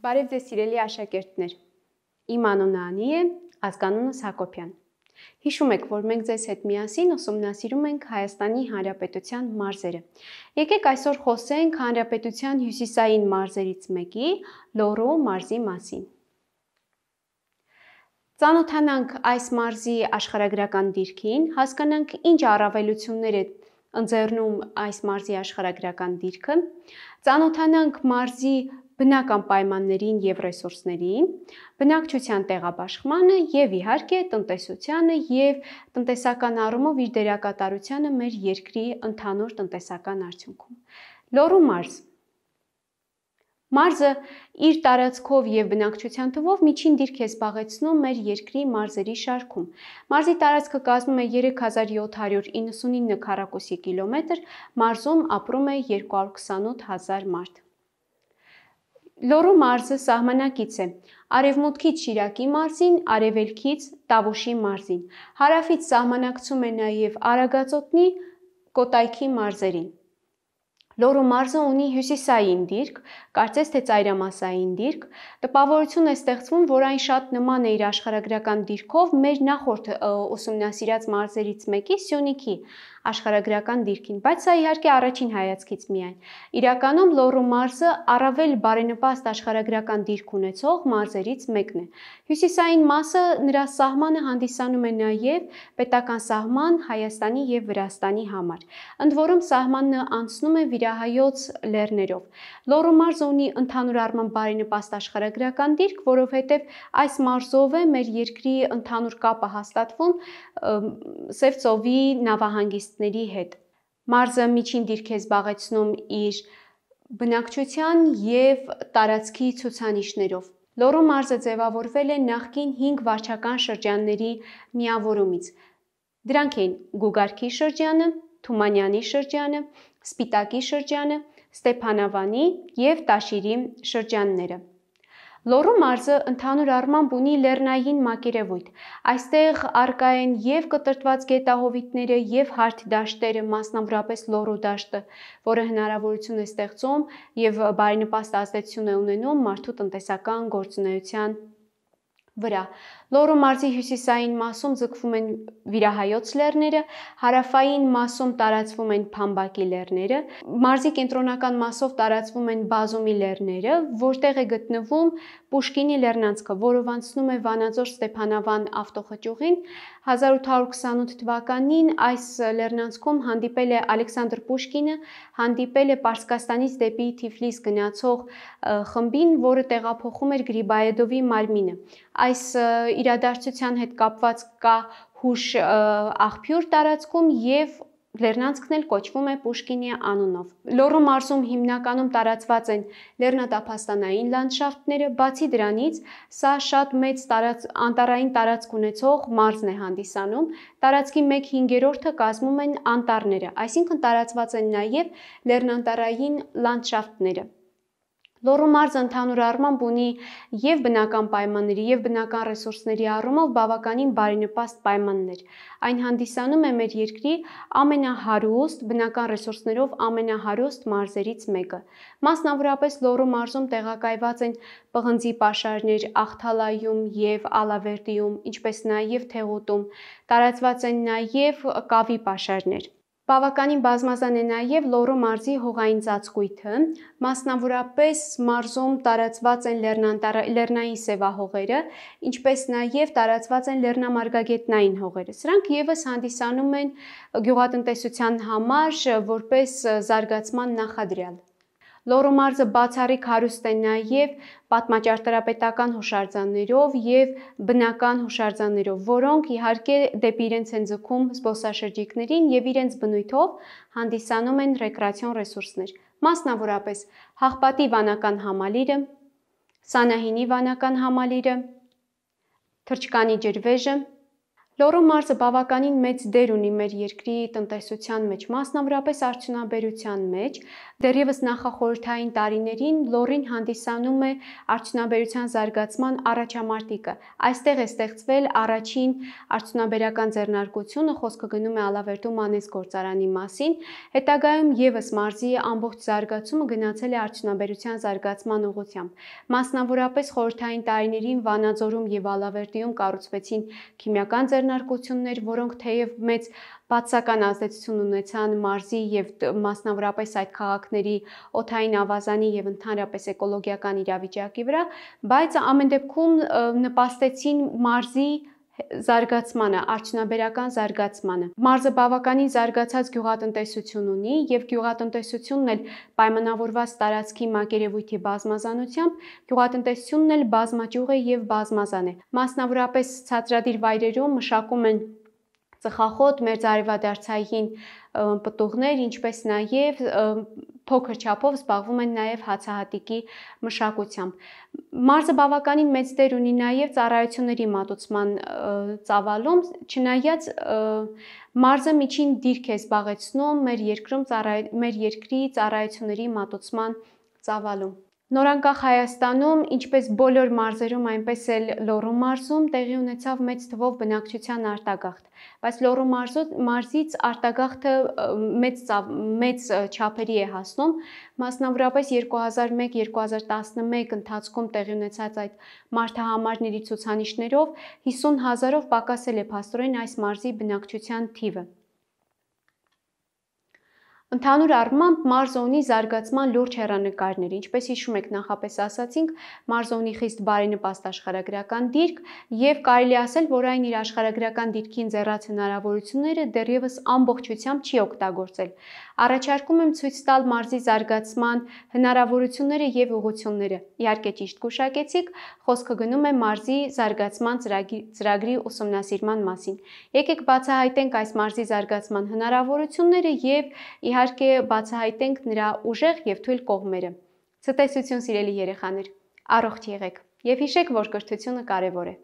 Բարև ձեզ սիրելի աշակերտներ։ Իմ անունը Անի է, ազգանունս Հակոբյան։ Հիշում եք, որ մենք ձեզ հետ միասին ուսումնասիրում ենք Հայաստանի Հանրապետության մարզերը։ Եկեք այսօր խոսենք Հանրապետության հյուսիսային մարզերից մեկի՝ Լոռու մարզի մասին։ Ծանոթանանք այս մարզի աշխարհագրական դիրքին, հասկանանք ինչ առավելություններ է ընձեռնում այս մարզի աշխարհագրական դիրքը, ծանոթանանք մարզի բնական պայմաններին եւ ռեսուրսներին, բնակչության տեղաբաշխմանը եւ իհարկե տնտեսությանը եւ տնտեսական առումով իր դերակատարությանը մեր երկրի ընդհանուր տնտեսական արդյունքում։ Լոռու մարզ. Մարզը իր տարածքով եւ բնակչության թվով միջին դիրք է զբաղեցնում մեր երկրի մարզերի շարքում։ Մարզի տարածքը կազմում է 3799 քառակուսի կիլոմետր, մարզում ապրում է 228000 մարդ։ Լոռու մարզը սահմանակից է. Արևմուտքից Շիրակի մարզին, արևելքից Տավուշի մարզին։ Հարավից սահմանակցում է նաև Արագածոտնի, Կոտայքի մարզերին։ Լոռու մարզը ունի հյուսիսային դիրք, կարծես թե ծայրամասային դիրք, տպավորություն է ստեղծվում, որ այն շատ նման է իր աշխարհագրական դիրքով մեր նախորդ ուսումնասիրած մարզերից մեկի Սյունիքի աշխարհագրական դիրքին, բայց սա իհարկե առաջին հայացքից միայն։ Իրականում Լոռու մարզը առավել բարենպաստ աշխարհագրական դիրք ունեցող մարզերից մեկն է։ Հյուսիսային մասը նրա սահմանը հանդիսանում է նաև պետական սահման Հայաստանի եւ Վրաստանի համար։ Ընդ որում սահմանն անցնում է Վիրահայոց լեռներով։ Լոռու մարզը ունի ընդհանուր առմամբ բարենպաստ աշխարհագրական դիրք, որովհետև այս մարզով է մեր երկրի ընդհանուր կապը հաստատվում Սև ծովի նավահանգիստների հետ։ Մարզը միջին դիրք է զբաղեցնում իր բնակչության եւ տարածքի ցուցանիշներով։ Լոռու մարզը ձևավորվել է նախկին 5 վարչական շրջանների միավորումից։ Դրանք էին Գուգարքի շրջանը, Թումանյանի շրջանը, Սպիտակի շրջանը, Ստեփանավանի եւ Տաշիրի շրջանները։ Լոռու մարզը ընդհանուր առմամբ ունի լեռնային մակերևույթ։ Այստեղ արկա են եւ կտրտված գետահովիտները եւ հարթ դաշտերը, մասնավորապես Լոռու դաշտը, որը հնարավորություն է ստեղծում եւ բարենպաստ ազդեցություն է ունենում մարդու տնտեսական գործունեության վրա։ Լոռու մարզի հյուսիսային մասում ձգվում են Վիրահայոց լեռները, հարավային մասում տարածվում են Փամբակի լեռները, մարզի կենտրոնական մասով տարածվում են Բազումի լեռները, որտեղ է գտնվում Պուշկինի լեռնանցքը, որով անցնում է Վանաձոր Ստեփանավան ավտոխճուղին, 1828 թվականին այս լեռնանցքում հանդիպել է Ալեքսանդր Պուշկինը, հանդիպել է Պարսկաստանից դեպի Թիֆլիս գնացող խմբին, որը տեղափոխում էր Գրիբայեդովի մարմինը։ Այս իրադարձության հետ կապված կա հուշ աղբյուր տարածքում եւ Լեռնանցքն էլ կոչվում է Պուշկինի անունով։ Լոռու մարզում հիմնականում տարածված են լեռնատափաստանային լանդշաֆտները, բացի դրանից սա շատ մեծ տարած անտառային տարածք ունեցող մարզն է հանդիսանում։ Տարածքի 1/5-ը կազմում են անտառները, այսինքն տարածված են նաև լեռնանտառային լանդշաֆտները։ Լոռու մարզը ընդհանուր առմամբ ունի եւ բնական պայմանների եւ բնական ռեսուրսների առումով բավականին բարենպաստ պայմաններ։ Այն հանդիսանում է մեր երկրի ամենահարուստ բնական ռեսուրսներով ամենահարուստ մարզերից մեկը։ Մասնավորապես Լոռու մարզում տեղակայված են պղնձի պաշարներ Ախթալայում եւ Ալավերդիում, ինչպես նաեւ Թեղուտում։ Տարածված են նաեւ կավի պաշարներ։ Բավականին բազմազան է նաև Լոռու մարզի հողային ծածկույթը, մասնավորապես մարզում տարածված են լեռնային սևահողերը, ինչպես նաև տարածված են լեռնամարգագետնային հողերը։ Սրանք եւս հանդիսանում են գյուղատնտեսության համար որպես զարգացման նախադրյալ։ Լոռու մարզը բացառիկ հարուստ է նաև պատմաճարտարապետական հուշարձաններով եւ բնական հուշարձաններով, որոնք իհարկե դեպի իրենց են ձգում զբոսաշրջիկներին եւ իրենց բնույթով հանդիսանում են ռեկրեացիոն ռեսուրսներ, մասնավորապես Հաղպատի վանական համալիրը, Սանահինի վանական համալիրը, Թրջկանի ջրվեժը, Լոռու մարզը բավականին մեծ դեր ունի մեր երկրի տնտեսության մեջ, մասնավորապես արդյունաբերության մեջ։ Դեռևս նախախորհրդային տարիներին Լոռին հանդիսանում է արդյունաբերության զարգացման առաջամարտիկը։ Այստեղ է ստեղծվել առաջին արդյունաբերական ձեռնարկությունը, խոսքը գնում է Ալավերդու մանես գործարանի մասին։ Հետագայում եւս մարզի ամբողջ զարգացումը գնացել է արդյունաբերության զարգացման ուղղությամբ։ Մասնավորապես խորհրդային տարիներին Վանաձորում եւ Ալավերդիում կառուցվեցին քիմիական ձեռնարկություններ, որոնք թեև մեծ բացական ազդեցություն ունեցան մարզի եւ մասնավորապես այդ քաղաքների օթային ավազանի եւ ընդհանրապես էկոլոգիական իրավիճակի վրա, բայց ամեն դեպքում նպաստեցին մարզի զարգացմանը, արդյունաբերական զարգացմանը։ Մարզը բավականին զարգացած գյուղատնտեսություն ունի եւ գյուղատնտեսությունն էլ պայմանավորված տարածքի մակերևույթի բազմազանությամբ, գյուղատնտեսությունն էլ բազմաճյուղ է եւ բազմազան է։ Մասնավորապես ցածրադիր վայրերում մշակում են ծխախոտ, մերձարևադարձային պտուղներ, ինչպես նաև փոքր չափով զբաղվում են նաև հացահատիկի մշակությամբ։ Մարզը բավականին մեծ դեր ունի նաև ծառայությունների մատուցման ծավալում, չնայած մարզը միջին դիրք է զբաղեցնում մեր երկրում ծառայ մեր երկրի ծառայությունների մատուցման ծավալում։ Նորանկախ Հայաստանում, ինչպես բոլոր մարզերում, այնպես էլ Լոռու մարզում տեղի ունեցավ մեծ թվով բնակչության արտագաղթ, բայց Լոռու մարզից արտագաղթը մեծ մեծ չափերի է հասնում, մասնավորապես 2001-2011 ընթացքում տեղի ունեցած այդ մարդահամարների ցուցանիշներով 50 հազարով պակասել է փաստորեն այս մարզի բնակչության թիվը։ Ընդհանուր առմամբ մարզոնի զարգացման լուրջ հերանեկարներ, ինչպես հիշում եք նախապես ասացինք, մարզոնի խիստ բարենպաստ աշխարհագրական դիրք եւ կարելի ասել, որ այն իր աշխարհագրական դիրքին ձեռած հնարավորությունները դեռևս ամբողջությամբ չի օգտագործել։ Առաջարկում եմ ցույց տալ մարզի զարգացման հնարավորությունները եւ ուղղությունները։ Իհարկե ճիշտ գուշակեցիք, խոսքը գնում է մարզի զարգացման ծրագրի, ծրագրի ուսումնասիրման մասին։ Եկեք բացահայտենք այս մարզի զարգացման հնարավորությունները եւ իհարկե իհարկե բացահայտենք նրա ուժեղ եւ թույլ կողմերը։ Ցտեսություն սիրելի երեխաներ, առողջ եղեք եւ հիշեք, որ կրթությունը կարեւոր է։